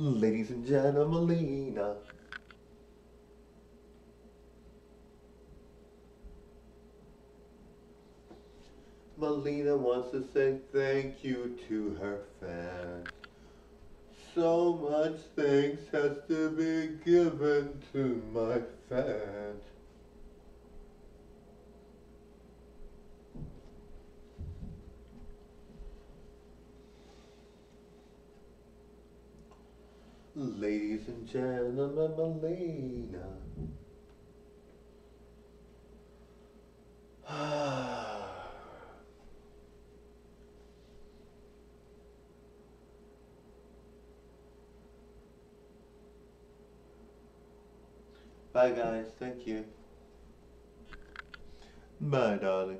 Ladies and gentlemen, Melina. Melina wants to say thank you to her fans. So much thanks has to be given to my fans. Ladies and gentlemen, Melina. Bye guys, thank you. Bye darling.